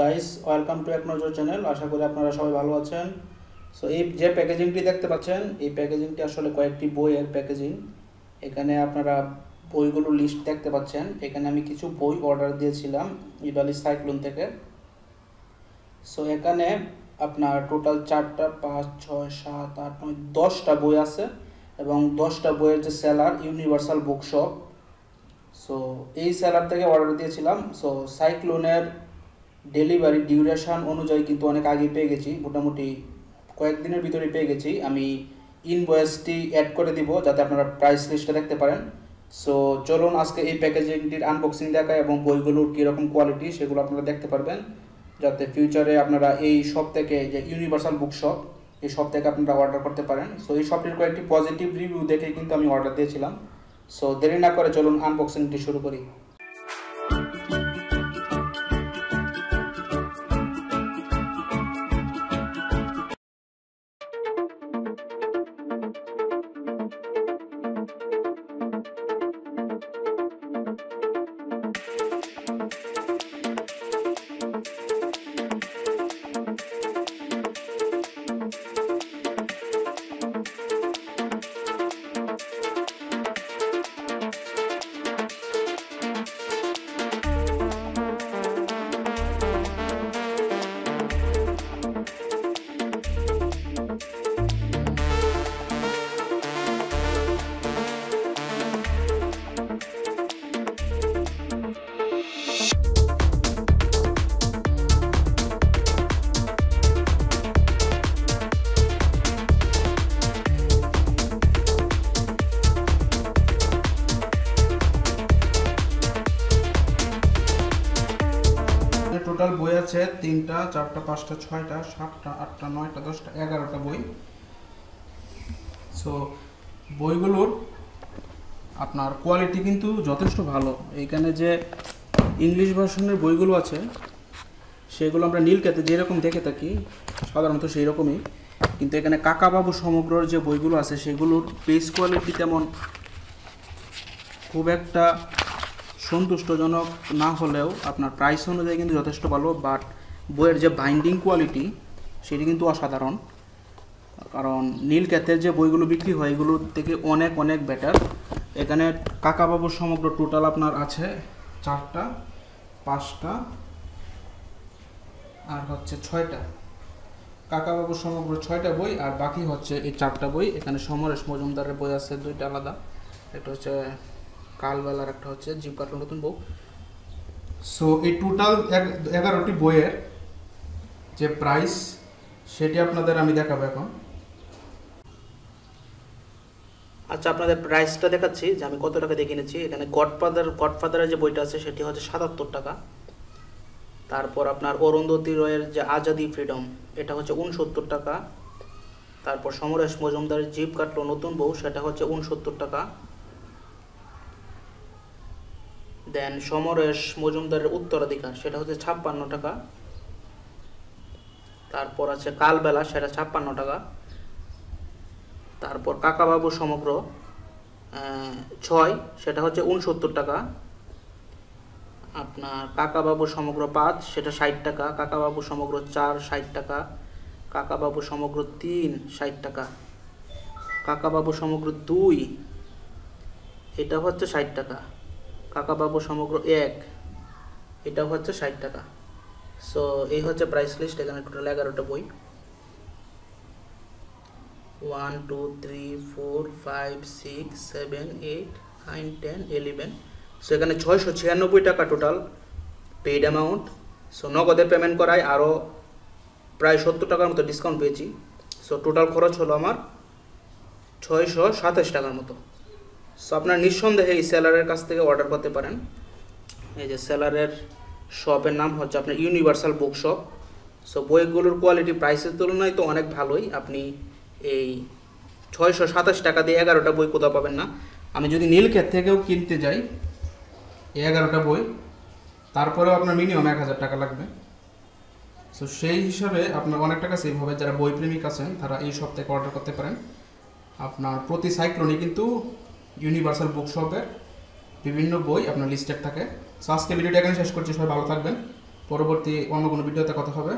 Guys welcome to এক নজর channel আশা করি আপনারা সবাই ভালো আছেন। সো এই যে প্যাকেজিংটি দেখতে পাচ্ছেন, এই প্যাকেজিংটি আসলে কয়েকটি বইয়ের প্যাকেজিং এখানে আপনারা বইগুলোর লিস্ট দেখতে পাচ্ছেন। এখানে আমি কিছু বই অর্ডার দিয়েছিলাম ইবালি সাইক্লোন থেকে। সো এখানে আপনার টোটাল চারটা, পাঁচ, ছয়, সাত, আট, নয়, দশটা বই আছে এবং দশটা বইয়ের যে সেলার ইউনিভার্সাল বুকশপ সো এই সেলার থেকে অর্ডার দিয়েছিলাম। সো সাইক্লোনের ডেলিভারি ডিউরেশন অনুযায়ী কিন্তু অনেক আগে পেয়ে গেছি, মোটামুটি কয়েকদিনের ভিতরে পেয়ে গেছি। আমি ইনভয়েসটি অ্যাড করে দিব যাতে আপনারা প্রাইস লিস্টটা দেখতে পারেন। সো চলুন আজকে এই প্যাকেজিংটির আনবক্সিং দেখায় এবং বইগুলোর কীরকম কোয়ালিটি সেগুলো আপনারা দেখতে পারবেন। যাতে ফিউচারে আপনারা এই শপ থেকে যে ইউনিভার্সাল বুক শপ এই শপ থেকে আপনারা অর্ডার করতে পারেন। সো এই শপটির কয়েকটি পজিটিভ রিভিউ দেখে কিন্তু আমি অর্ডার দিয়েছিলাম। সো দেরি না করে চলুন আনবক্সিংটি শুরু করি। টোটাল বই আছে তিনটা, চারটা, পাঁচটা, ছয়টা, সাতটা, আটটা, নয়টা, দশটা, এগারোটা বই। সো বইগুলোর আপনার কোয়ালিটি কিন্তু যথেষ্ট ভালো। এইখানে যে ইংলিশ ভার্সনের বইগুলো আছে, সেগুলো আমরা নীলকাতে যেরকম দেখে থাকি, সাধারণত সেই রকমই কিন্তু এখানে কাকাবাবু সমগ্রর যে বইগুলো আছে, সেগুলোর পেজ কোয়ালিটি তেমন খুব একটা সন্তুষ্টজনক না হলেও আপনার প্রাইস অনুযায়ী কিন্তু যথেষ্ট ভালো বাট বইয়ের যে বাইন্ডিং কোয়ালিটি সেটি কিন্তু অসাধারণ। কারণ নীল ক্যাথের যে বইগুলো বিক্রি হয় এগুলোর থেকে অনেক অনেক বেটার এখানে কাকাবাবুর সমগ্র টোটাল আপনার আছে চারটা, পাঁচটা, আর হচ্ছে ছয়টা। কাকাবাবুর সমগ্র ছয়টা বই, আর বাকি হচ্ছে এই চারটা বই। এখানে সমরেশ মজুমদারের বই আছে, দুইটা আলাদা। একটা হচ্ছে কালবেলার একটা হচ্ছে জিপ কাটলো নতুন বউ। সো এই টোটাল এগারোটি বইয়ের যে প্রাইস সেটি আপনাদের আমি দেখাবো এখন। আচ্ছা আপনাদের প্রাইসটা দেখাচ্ছি যে আমি কত টাকা দিয়ে কিনেছি এখানে গডফাদার গডফাদারের যে বইটা আছে সেটি হচ্ছে সাতাত্তর টাকা। তারপর আপনার অরুন্ধতী রয়ের যে আজাদি ফ্রিডম এটা হচ্ছে উনসত্তর টাকা। তারপর সমরেশ মজুমদারের জিপ কাটলো নতুন বউ সেটা হচ্ছে উনসত্তর টাকা। দেন সমরেশ মজুমদারের উত্তরাধিকার, সেটা হচ্ছে ছাপ্পান্ন টাকা। তারপর আছে কালবেলা, সেটা ছাপ্পান্ন টাকা। তারপর কাকাবাবু সমগ্র ছয়, সেটা হচ্ছে উনসত্তর টাকা। আপনার কাকাবাবু সমগ্র পাঁচ, সেটা ষাট টাকা। কাকাবাবু সমগ্র চার, ষাট টাকা। কাকাবাবু সমগ্র তিন, ষাট টাকা। কাকাবাবু সমগ্র দুই, এটা হচ্ছে ষাট টাকা। কাকাবাবু সমগ্র এক। এটা হচ্ছে ষাট টাকা। সো এই হচ্ছে প্রাইস লিস্ট এখানে টোটাল এগারোটা বই। One two three four five six seven eight nine ten eleven so এখানে ছয়শো ছিয়ানব্বই টাকা টোটাল পেইড অ্যামাউন্ট সো নগদে পেমেন্ট করায় আরও প্রায় সত্তর টাকার মতো ডিসকাউন্ট পেয়েছি। সো টোটাল খরচ হলো আমার ছয়শো সাতাশ টাকার মতো। সো আপনার নিঃসন্দেহে এই সেলারের কাছ থেকে অর্ডার করতে পারেন। এই যে সেলারের শপের নাম হচ্ছে আপনার ইউনিভার্সাল বুক শপ সো বইগুলোর কোয়ালিটি প্রাইসের তুলনায় তো অনেক ভালোই। আপনি এই ছয়শো সাতাশ টাকা দিয়ে এগারোটা বই কোথাও পাবেন না। আমি যদি নীলক্ষেত থেকেও কিনতে যাই এগারোটা বই, তারপরেও আপনার মিনিমাম এক হাজার টাকা লাগবে। সো সেই হিসাবে আপনার অনেক টাকা সেভ হবে। যারা বই প্রেমিক আছেন, তারা এই শপ থেকে অর্ডার করতে পারেন। আপনার প্রতি সাইক্লোনে কিন্তু ইউনিভার্সাল বুক শপের বিভিন্ন বই আপনার লিস্টেড থাকে। সো আজকে ভিডিওটা এখানে শেষ করছি। সবাই ভালো থাকবেন। পরবর্তী অন্য কোনো ভিডিওতে কথা হবে।